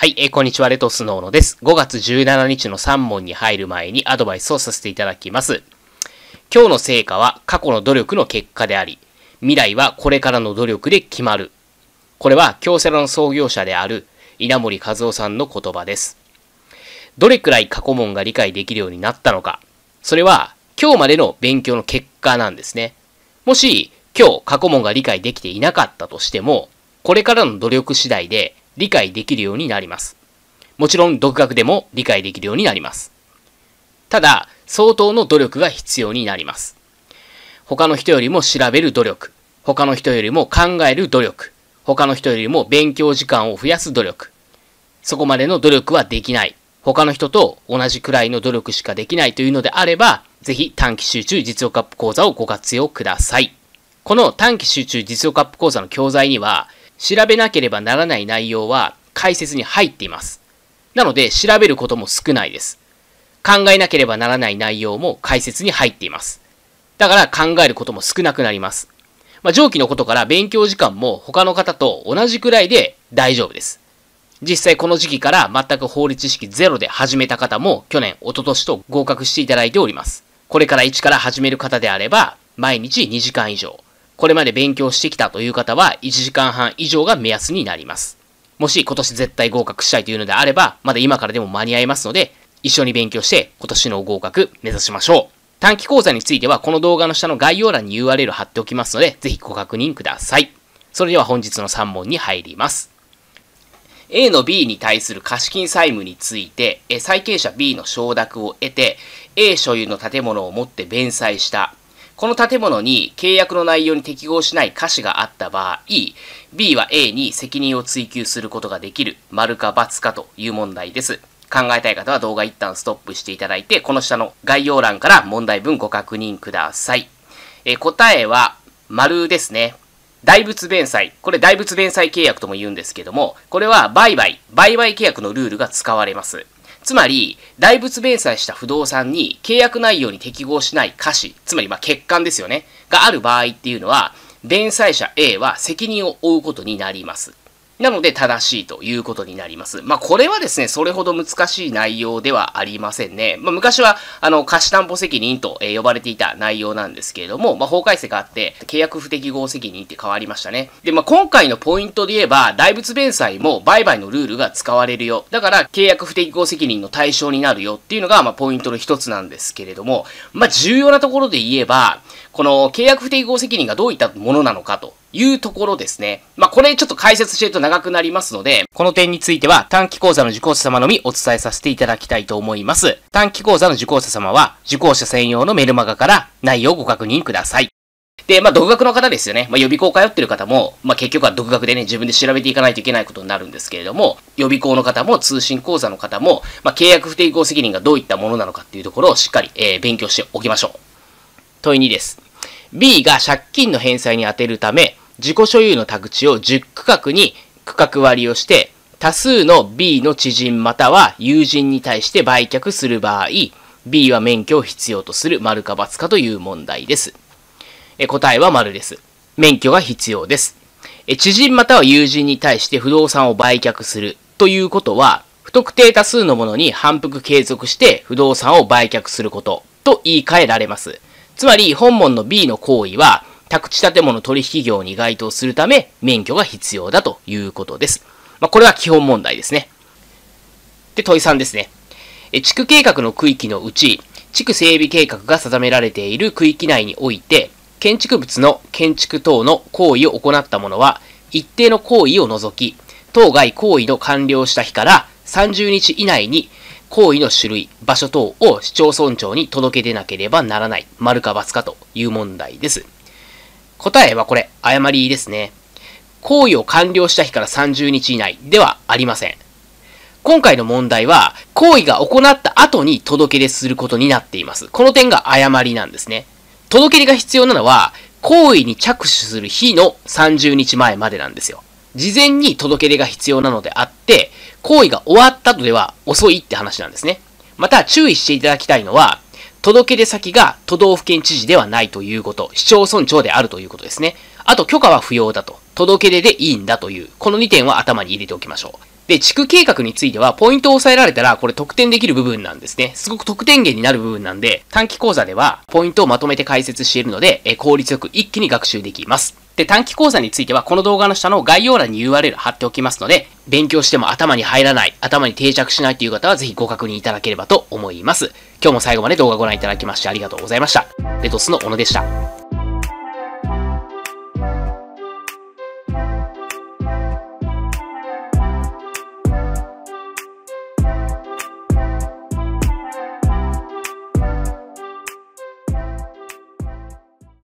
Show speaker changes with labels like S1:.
S1: はい、えーこんにちは、レトスノーノです。5月17日の3問に入る前にアドバイスをさせていただきます。今日の成果は過去の努力の結果であり、未来はこれからの努力で決まる。これは京セラの創業者である稲森和夫さんの言葉です。どれくらい過去問が理解できるようになったのか。それは今日までの勉強の結果なんですね。もし今日過去問が理解できていなかったとしても、これからの努力次第で理解できるようになります。もちろん独学でも理解できるようになります。ただ、相当の努力が必要になります。他の人よりも調べる努力、他の人よりも考える努力、他の人よりも勉強時間を増やす努力。そこまでの努力はできない。他の人と同じくらいの努力しかできないというのであれば、ぜひ短期集中実用カップ講座をご活用ください。この短期集中実用カップ講座の教材には、調べなければならない内容は解説に入っています。なので、調べることも少ないです。考えなければならない内容も解説に入っています。だから考えることも少なくなります。まあ、上記のことから勉強時間も他の方と同じくらいで大丈夫です。実際この時期から全く法律知識ゼロで始めた方も去年、一昨年と合格していただいております。これから一から始める方であれば、毎日2時間以上。これまで勉強してきたという方は1時間半以上が目安になります。もし今年絶対合格したいというのであれば、まだ今からでも間に合いますので、一緒に勉強して今年の合格目指しましょう。短期講座についてはこの動画の下の概要欄に URL 貼っておきますので、ぜひご確認ください。それでは本日の3問に入ります。A の B に対する貸金債務について、債権者 B の承諾を得て、A 所有の建物を持って弁済した。この建物に契約の内容に適合しない歌詞があった場合、B は A に責任を追及することができる、丸か×かという問題です。考えたい方は動画一旦ストップしていただいて、この下の概要欄から問題文ご確認ください。え答えは、丸ですね。大仏弁済。これ大仏弁済契約とも言うんですけども、これは売買、売買契約のルールが使われます。つまり、大仏弁済した不動産に契約内容に適合しない歌詞、つまりまあ欠陥ですよね、がある場合っていうのは、弁済者 A は責任を負うことになります。なので正しいということになります。まあこれはですね、それほど難しい内容ではありませんね。まあ昔は、あの、貸し担保責任と、えー呼ばれていた内容なんですけれども、まあ法改正があって、契約不適合責任って変わりましたね。で、まあ今回のポイントで言えば、大仏弁済も売買のルールが使われるよ。だから契約不適合責任の対象になるよっていうのが、まあポイントの一つなんですけれども、まあ重要なところで言えば、この契約不適合責任がどういったものなのかというところですね。まあ、これちょっと解説してると長くなりますので、この点については短期講座の受講者様のみお伝えさせていただきたいと思います。短期講座の受講者様は、受講者専用のメルマガから内容をご確認ください。で、まあ、独学の方ですよね。まあ、予備校通ってる方も、まあ、結局は独学でね、自分で調べていかないといけないことになるんですけれども、予備校の方も通信講座の方も、まあ、契約不適合責任がどういったものなのかっていうところをしっかり、えー勉強しておきましょう。問い2です。B が借金の返済に充てるため、自己所有の宅地を10区画に区画割りをして、多数の B の知人または友人に対して売却する場合、B は免許を必要とする丸か×かという問題です。え答えは丸です。免許が必要です。え知人または友人に対して不動産を売却するということは、不特定多数のものに反復継続して不動産を売却することと言い換えられます。つまり、本文の B の行為は、宅地建物取引業に該当するため、免許が必要だということです。まあ、これは基本問題ですね。で、問い3ですね。え地区計画の区域のうち、地区整備計画が定められている区域内において、建築物の建築等の行為を行った者は、一定の行為を除き、当該行為の完了した日から30日以内に、行為の種類、場所等を市町村長に届け出なければならない、丸か×かという問題です。答えはこれ、誤りですね。行為を完了した日から30日以内ではありません。今回の問題は、行為が行った後に届け出することになっています。この点が誤りなんですね。届け出が必要なのは、行為に着手する日の30日前までなんですよ。事前に届け出が必要なのであって、行為が終わった後では遅いって話なんですね。また注意していただきたいのは、届け出先が都道府県知事ではないということ、市町村長であるということですね。あと許可は不要だと、届け出でいいんだという、この2点は頭に入れておきましょう。で、地区計画については、ポイントを抑えられたら、これ得点できる部分なんですね。すごく得点源になる部分なんで、短期講座では、ポイントをまとめて解説しているので、え効率よく一気に学習できます。で、短期講座については、この動画の下の概要欄に URL 貼っておきますので、勉強しても頭に入らない、頭に定着しないという方は、ぜひご確認いただければと思います。今日も最後まで動画をご覧いただきましてありがとうございました。レトスの小野でした。